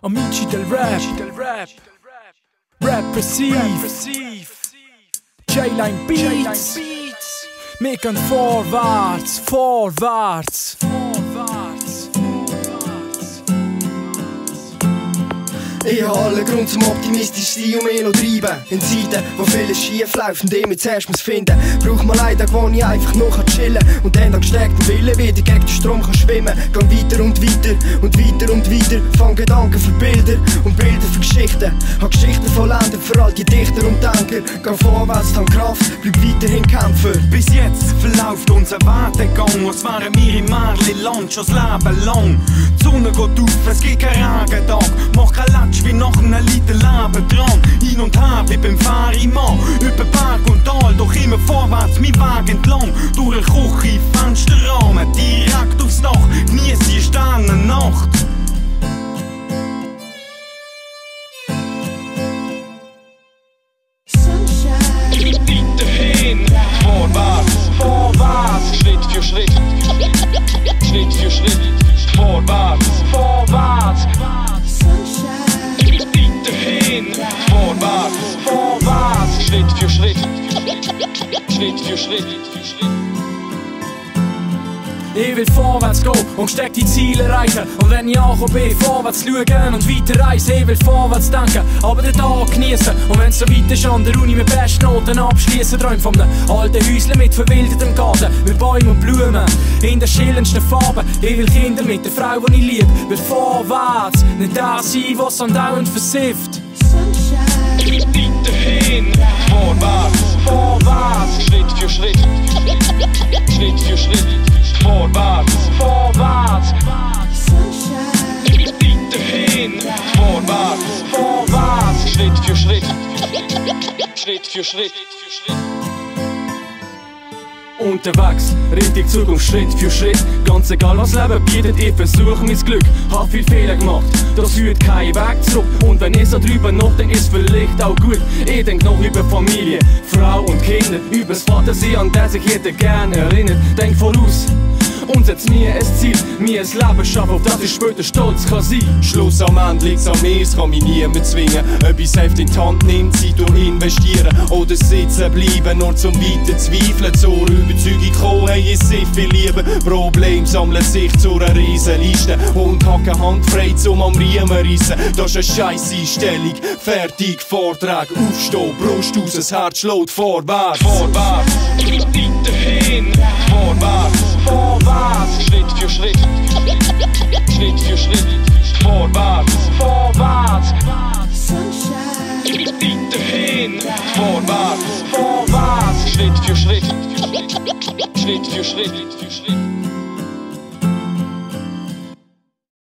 Amici del rap, Amici del rap, rap perceive, J-Line beats, beats, maken voorwaarts, voorwaarts. Ich habe allen Grund zum optimistisch sein und mehr noch treiben. In Zeiten, wo vieles schief läuft und ich mich zuerst muss finden, braucht man leider, wo ich einfach noch chillen und dann an gestärkten Willen wieder gegen den Strom kann schwimmen. Gang weiter und weiter und weiter und weiter. Fang Gedanken für Bilder und Bilder für Geschichten. Hab Geschichten vollendet für all die Dichter und Denker. Geh vorwärts, dann Kraft, bleib weiterhin kämpfen. Bis jetzt verläuft unser Werdegang, als wären wir im Märchen Land schon das Leben lang. Die Sonne geht auf, es gibt keinen Regentag. Mach kein Latsch wie nach einem Liter Leben dran. Hin und her wie beim Ferienmann. Über Berg und Tal, doch immer vorwärts, mein Weg entlang. Durch eine Küche, Schritt Schritt, für Schritt. Ich will vorwärts gehen und steck die Ziele erreichen. Und wenn ich ankomme, bin vorwärts schauen und weiter reisen. Ich will vorwärts denken, aber den Tag genießen. Und wenn's so weit ist, an der Uni mit Bestnoten abschließen. Träum von einem alten Häusle mit verwildertem Garten, mit Bäumen und Blumen. In den schillerndsten Farben. Ich will Kinder mit der Frau, die ich lieb. Will vorwärts, nicht der sein, was andauernd versifft. Schritt für Schritt, für Schritt. Unterwegs, richtig Zukunft, Schritt für Schritt. Ganz egal was Leben bietet, ich versuche mein Glück. Hab viel Fehler gemacht, das führt keinen Weg zurück. Und wenn ich so drüber nachdenke, ist vielleicht auch gut. Ich denk noch über Familie, Frau und Kinder. Übers Vatersee, an das ich hätte gern erinnert. Denk voraus. Setz mir ein Ziel, mir ein Leben schaffen, auf das ich später stolz kann sein. Schluss am Ende liegt's an mir, es kann mich niemand zwingen. Ob ich selbst in die Hand nehme, Zeit durch investieren oder sitzen bleiben, nur zum weiter zweifeln. Zur Überzeugung kommen, hey, ich sehr viel Liebe. Problem sammeln sich zu einer Riesenliste und hab keine Hand frei zum am Riemen reissen. Das ist eine scheisse Einstellung, fertig, Vortrag, aufstehen, Brust aus, das Herz schlägt vorwärts. Vorwärts, weiterhin, vorwärts, vorwärts, für Schritt, Schritt für Schritt, vorwärts, vorwärts, weiterhin, vorwärts, vorwärts, Schritt für Schritt, Schritt für Schritt, Schritt für Schritt.